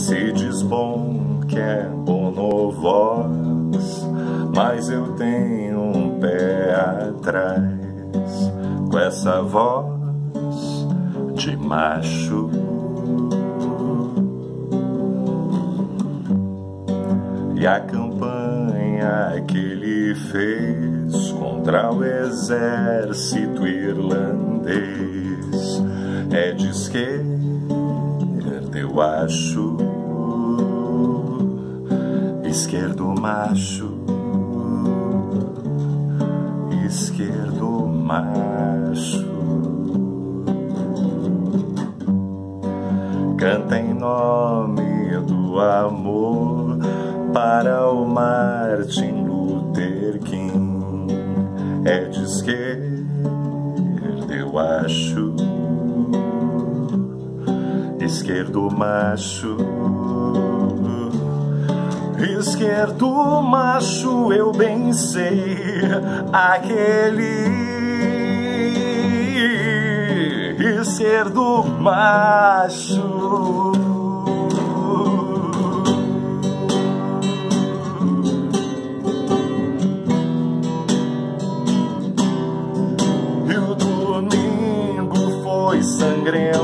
Se diz bom que é voz, mas eu tenho um pé atrás com essa voz de macho. E a campanha que ele fez contra o exército irlandês é de esquerda, acho. Esquerdo macho, esquerdo macho. Canta em nome do amor para o Martin Luther King. É de esquerda, eu acho. Esquerdo macho. Esquerdo macho, eu bem sei aquele esquerdo macho. E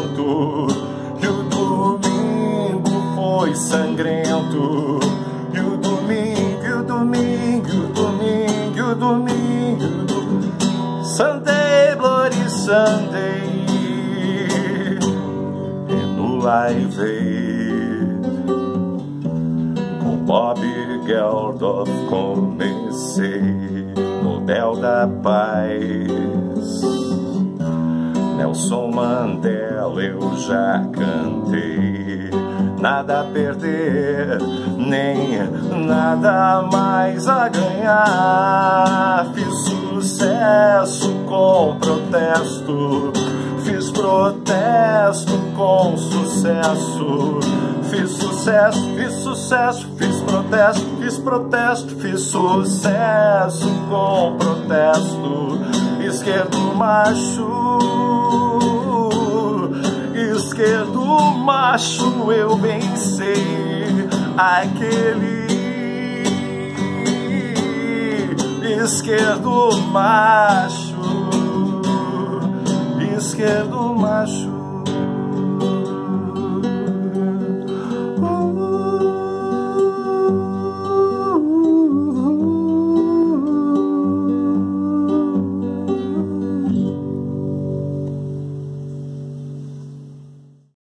E o domingo, e o domingo, e o domingo, e o domingo. Sunday, Bloody Sunday. Live Aid Com Bob Geldof comecei no Del da Paz Nelson Mandela eu já cantei Nada a perder, nem nada mais a ganhar Fiz sucesso com protesto Fiz protesto com sucesso. Fiz sucesso, fiz sucesso, fiz protesto, fiz protesto, fiz sucesso com protesto. Esquerdo macho, esquerdo macho, eu sei aquele esquerdo macho esquerdo macho